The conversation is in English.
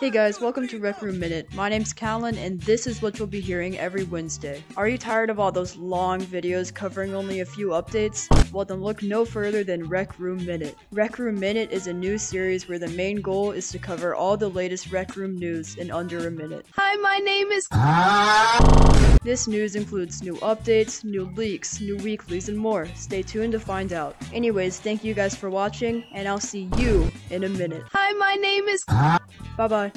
Hey guys, welcome to Rec Room Minute. My name's Callan, and this is what you'll be hearing every Wednesday. Are you tired of all those long videos covering only a few updates? Well then look no further than Rec Room Minute. Rec Room Minute is a new series where the main goal is to cover all the latest Rec Room news in under a minute. Hi, my name is. This news includes new updates, new leaks, new weeklies, and more. Stay tuned to find out. Anyways, thank you guys for watching, and I'll see you in a minute. Hi, my name is. Bye bye.